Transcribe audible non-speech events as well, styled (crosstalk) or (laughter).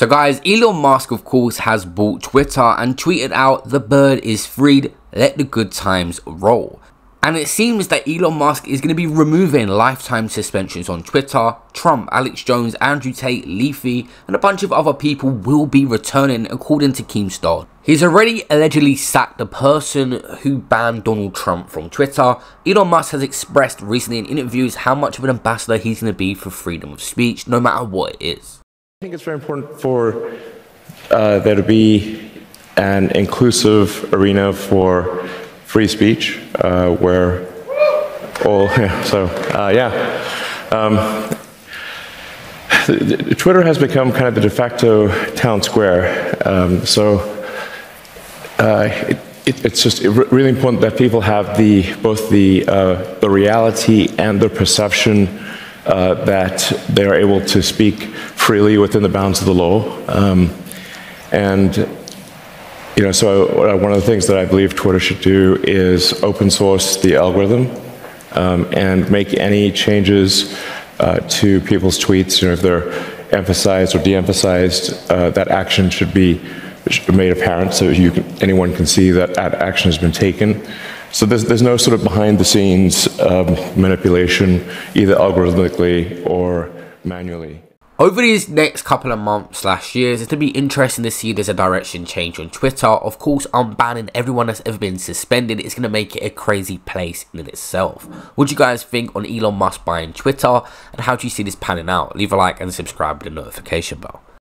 So guys, Elon Musk of course has bought Twitter and tweeted out the bird is freed, let the good times roll. And it seems that Elon Musk is going to be removing lifetime suspensions on Twitter. Trump, Alex Jones, Andrew Tate, Leafy, and a bunch of other people will be returning according to Keemstar. He's already allegedly sacked the person who banned Donald Trump from Twitter. Elon Musk has expressed recently in interviews how much of an ambassador he's going to be for freedom of speech, no matter what it is. I think it's very important for uh, there to be an inclusive arena for free speech, uh, where all, (laughs) yeah, so, uh, yeah. Um, Twitter has become kind of the de facto town square. Um, so uh, it, it, it's just really important that people have the both the uh, the reality and the perception uh, that they are able to speak freely within the bounds of the law. Um, and you know, so uh, one of the things that I believe Twitter should do is open source the algorithm um, and make any changes uh, to people's tweets. You know, if they're emphasized or de-emphasized, uh, that action should be made apparent so you can, anyone can see that that action has been taken. So there's, there's no sort of behind-the-scenes um, manipulation, either algorithmically or manually. Over these next couple of months slash years, it's going to be interesting to see there's a direction change on Twitter. Of course, unbanning everyone that's ever been suspended is going to make it a crazy place in itself. What do you guys think on Elon Musk buying Twitter? And how do you see this panning out? Leave a like and subscribe with the notification bell.